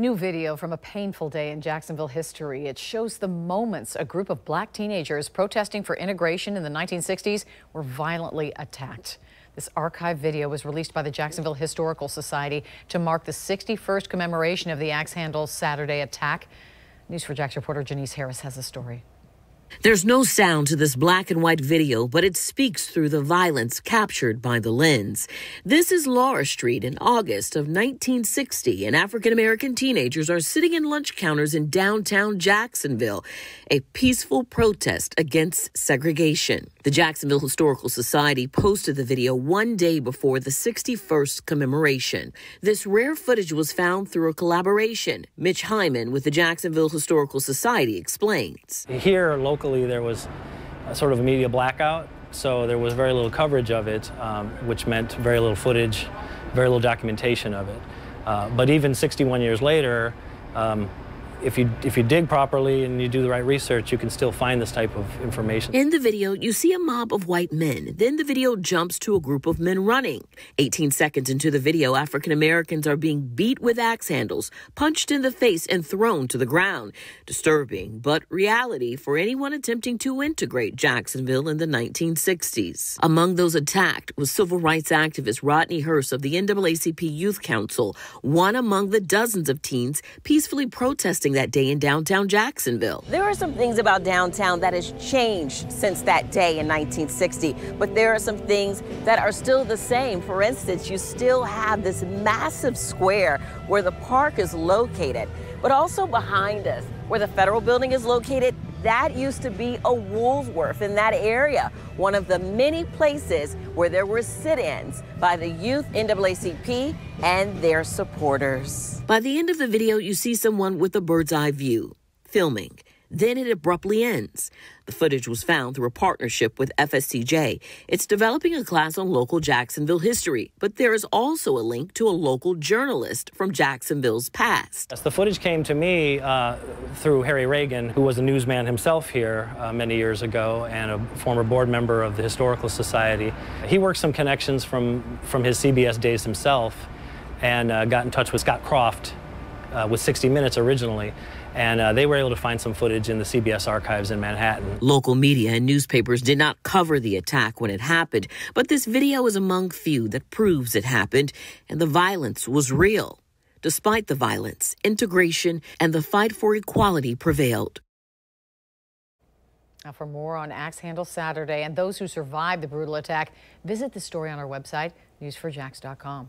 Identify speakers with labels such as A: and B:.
A: New video from a painful day in Jacksonville history. It shows the moments a group of black teenagers protesting for integration in the 1960s were violently attacked. This archive video was released by the Jacksonville Historical Society to mark the 61st commemoration of the axe handle Saturday attack. News4JAX reporter Jenese Harris has a story.
B: There's no sound to this black and white video, but it speaks through the violence captured by the lens. This is Laura Street in August of 1960, and African American teenagers are sitting in lunch counters in downtown Jacksonville, a peaceful protest against segregation. The Jacksonville Historical Society posted the video one day before the 61st commemoration. This rare footage was found through a collaboration. Mitch Hyman with the Jacksonville Historical Society explains.
C: Here, locally, locally there was a sort of a media blackout, so there was very little coverage of it, um, which meant very little footage, very little documentation of it. Uh, but even 61 years later, um, if you if you dig properly and you do the right research, you can still find this type of information.
B: In the video, you see a mob of white men. Then the video jumps to a group of men running. 18 seconds into the video, African Americans are being beat with axe handles, punched in the face, and thrown to the ground. Disturbing, but reality for anyone attempting to integrate Jacksonville in the 1960s. Among those attacked was civil rights activist Rodney Hurst of the NAACP Youth Council, one among the dozens of teens peacefully protesting that day in downtown Jacksonville.
D: There are some things about downtown that has changed since that day in 1960, but there are some things that are still the same. For instance, you still have this massive square where the park is located, but also behind us, where the federal building is located, that used to be a Woolworth in that area, one of the many places where there were sit ins by the youth NAACP and their supporters.
B: By the end of the video, you see someone with a bird's eye view filming. Then it abruptly ends. The footage was found through a partnership with FSCJ. It's developing a class on local Jacksonville history, but there is also a link to a local journalist from Jacksonville's past.
C: The footage came to me uh, through Harry Reagan, who was a newsman himself here uh, many years ago and a former board member of the Historical Society. He worked some connections from, from his CBS days himself and uh, got in touch with Scott Croft uh, with 60 Minutes originally and uh, they were able to find some footage in the CBS archives in Manhattan.
B: Local media and newspapers did not cover the attack when it happened, but this video is among few that proves it happened and the violence was real. Despite the violence, integration and the fight for equality prevailed.
A: Now, for more on Axe Handle Saturday and those who survived the brutal attack, visit the story on our website, news4jax.com.